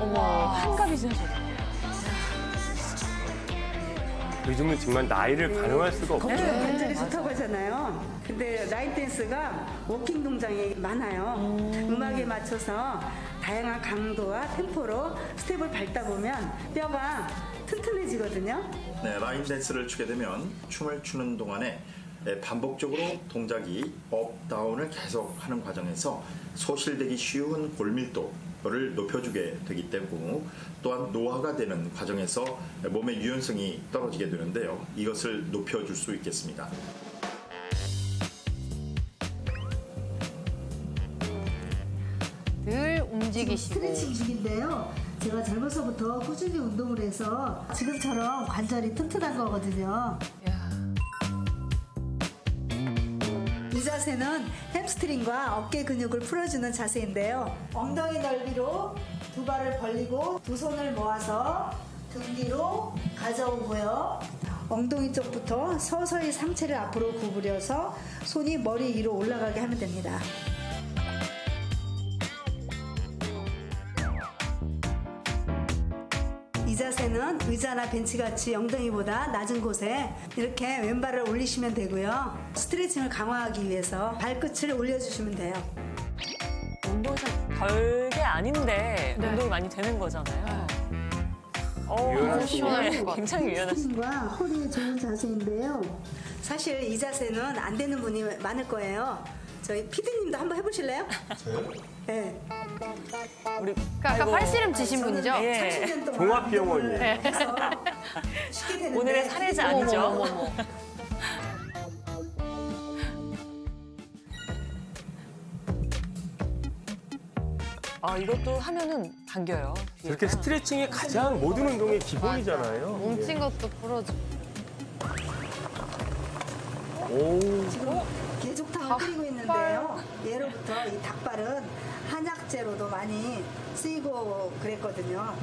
어머, 환갑이 진짜 좋다. 요즘은 정말 나이를 가늠할 수가 없죠. 관절이 좋다고 하잖아요. 근데 라인 댄스가 워킹 동작이 많아요. 음악에 맞춰서 다양한 강도와 템포로 스텝을 밟다 보면 뼈가 튼튼해지거든요. 네, 라인 댄스를 추게 되면 춤을 추는 동안에 예, 반복적으로 동작이 up, down을 계속 하는 과정에서 소실되기 쉬운 골밀도 를 높여주게 되기 때문에 또한 노화가 되는 과정에서 몸의 유연성이 떨어지게 되는데요. 이것을 높여줄 수 있겠습니다. 늘 움직이시고. 스트레칭 중인데요. 제가 젊어서부터 꾸준히 운동을 해서 지금처럼 관절이 튼튼한 거거든요. 이 자세는 햄스트링과 어깨 근육을 풀어주는 자세인데요. 엉덩이 넓이로 두 발을 벌리고 두 손을 모아서 등 뒤로 가져오고요. 엉덩이 쪽부터 서서히 상체를 앞으로 구부려서 손이 머리 위로 올라가게 하면 됩니다. 자세는 의자나 벤치같이 엉덩이보다 낮은 곳에 이렇게 왼발을 올리시면 되고요. 스트레칭을 강화하기 위해서 발끝을 올려주시면 돼요. 운동이 참 별게 아닌데 운동이 많이 되는 거잖아요. 어, 시원할 있는 것 같아요. 굉장히 스트레칭과 허리에 좋은 자세인데요. 사실 이 자세는 안 되는 분이 많을 거예요. 저희 피디님도 한번 해보실래요? 네. 우리 그러니까 아까 팔씨름 지신 분이죠? 예. 30년 동안 종합병원이에요. 운동을 해서 쉽게 되는데 오늘의 사례자 아니죠? 어머, 어머, 어머. 아, 이것도 하면은 당겨요. 이렇게 스트레칭이 가장 모든 운동의 기본이잖아요. 뭉친 것도 풀어줘. 오. 지금 개족탕을 끓이고 있는데요. 예로부터 이 닭발은 한약재로도 많이 쓰이고 그랬거든요.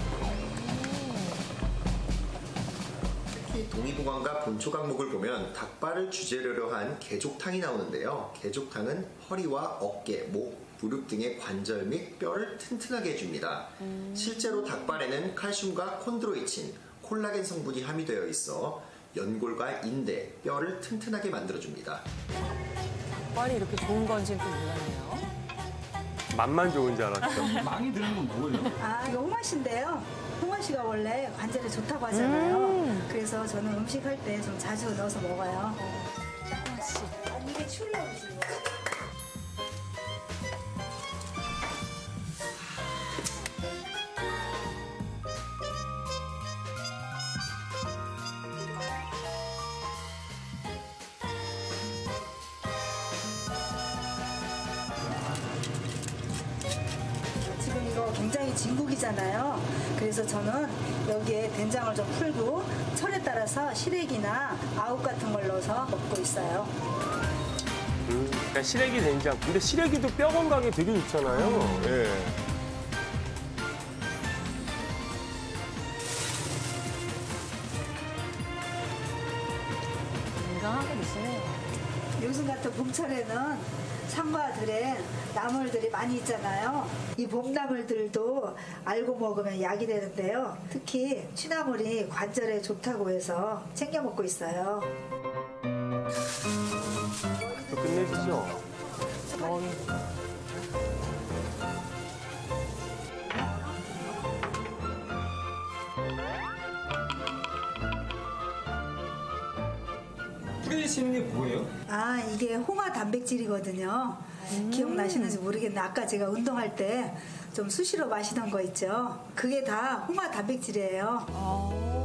이 동의보감과 본초 강목을 보면 닭발을 주재료로 한 개족탕이 나오는데요. 개족탕은 허리와 어깨, 목, 무릎 등의 관절 및 뼈를 튼튼하게 해줍니다. 실제로 닭발에는 칼슘과 콘드로이친, 콜라겐 성분이 함유되어 있어 연골과 인대, 뼈를 튼튼하게 만들어줍니다. 닭발이 이렇게 좋은 건지는 또 몰랐네요. 맛만 좋은 줄 알았죠. 많이 드는 건 뭐예요? 아, 이거 홍화씨인데요. 홍화씨가 원래 관절에 좋다고 하잖아요. 그래서 저는 음식 할 때 좀 자주 넣어서 먹어요. 홍화씨. 이게 추리하고 지금 굉장히 진국이잖아요. 그래서 저는 여기에 된장을 좀 풀고 철에 따라서 시래기나 아욱 같은 걸 넣어서 먹고 있어요. 음, 그러니까 시래기 된장. 근데 시래기도 뼈 건강에 되게 좋잖아요. 예. 건강하게 드시네요. 요즘 같은 봄철에는 산과 들에 나물들이 많이 있잖아요. 이 봄나물들도 알고 먹으면 약이 되는데요. 특히 취나물이 관절에 좋다고 해서 챙겨 먹고 있어요. 또 끝내주죠. 머 뿌리시는 게 뭐예요? 아, 이게 홍화 단백질이거든요. 기억나시는지 모르겠는데 아까 제가 운동할 때 좀 수시로 마시던 거 있죠. 그게 다 홍화 단백질이에요. 두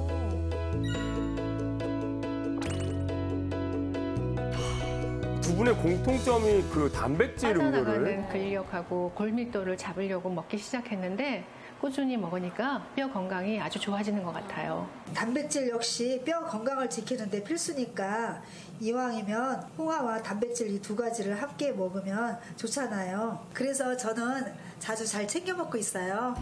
분의 공통점이 그 단백질 음료를 빠져나가는 근력하고 골밀도를 잡으려고 먹기 시작했는데 꾸준히 먹으니까 뼈 건강이 아주 좋아지는 것 같아요. 단백질 역시 뼈 건강을 지키는데 필수니까 이왕이면 홍화와 단백질 이 두 가지를 함께 먹으면 좋잖아요. 그래서 저는 자주 잘 챙겨 먹고 있어요.